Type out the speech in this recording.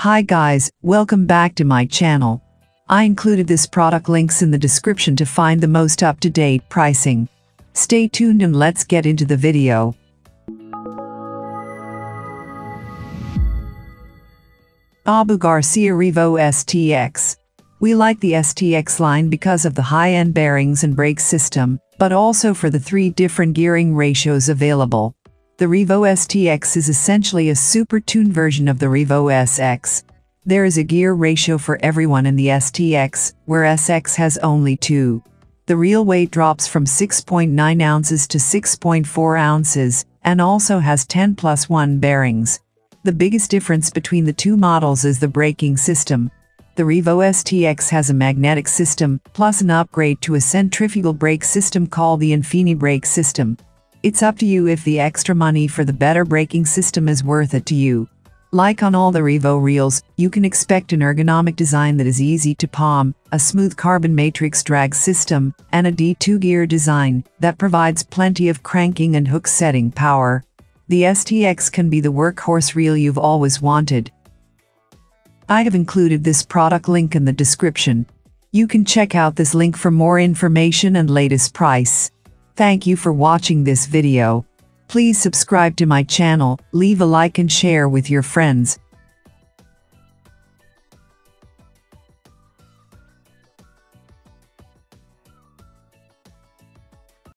Hi guys, welcome back to my channel. I included this product links in the description to find the most up-to-date pricing. Stay tuned and let's get into the video. Abu Garcia Revo STX. We like the STX line because of the high-end bearings and brake system, but also for the three different gearing ratios available. The Revo STX is essentially a super-tuned version of the Revo SX. There is a gear ratio for everyone in the STX, where SX has only two. The reel weight drops from 6.9 ounces to 6.4 ounces, and also has 10 plus 1 bearings. The biggest difference between the two models is the braking system. The Revo STX has a magnetic system, plus an upgrade to a centrifugal brake system called the Infini brake system. It's up to you if the extra money for the better braking system is worth it to you. Like on all the Revo reels, you can expect an ergonomic design that is easy to palm, a smooth carbon matrix drag system, and a D2 gear design that provides plenty of cranking and hook setting power. The STX can be the workhorse reel you've always wanted. I have included this product link in the description. You can check out this link for more information and latest price. Thank you for watching this video. Please subscribe to my channel, leave a like and share with your friends.